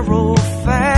natural fact.